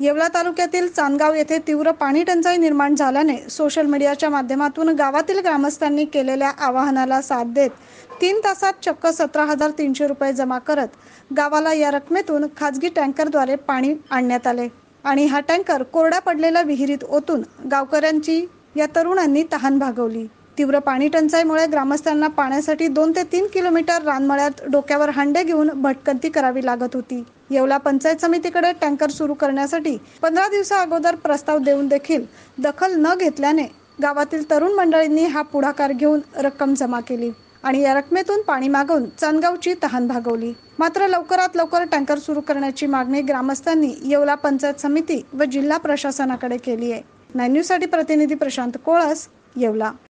येवला तालुक्यातील चांदगाव येथे तीव्र पाणी टंचाई निर्माण झाल्याने सोशल मीडियाच्या माध्यमातून गावातील ग्रामस्थांनी केलेल्या आवाहनाला साथ देत तीन तासात चक्क सतरा हजार तीनशे रुपये जमा करत गावाला या रकमेतून खाजगी टँकरद्वारे पाणी आणण्यात आले. आणि हा टँकर कोरड्या पडलेल्या विहिरीत ओतून गावकऱ्यांची या तरुणांनी तहान भागवली. तीव्र पाणी टंचाईमुळे ग्रामस्थांना पाण्यासाठी दोन ते तीन किलोमीटर रानमळ्यात डोक्यावर हांडे घेऊन भटकंती करावी लागत होती. येवला पंचायत समितीकडे टँकर सुरू करण्यासाठी पंधरा दिवसा अगोदर प्रस्ताव देऊन देखील दखल न घेतल्याने गावातील तरुण मंडळींनी हा पुढाकार घेऊन रक्कम जमा केली आणि या रकमेतून पाणी मागवून चांदगावची तहान भागवली. मात्र लवकरात लवकर टँकर सुरू करण्याची मागणी ग्रामस्थांनी येवला पंचायत समिती व जिल्हा प्रशासनाकडे केली आहे नाईन प्रतिनिधी प्रशांत कोळस येवला.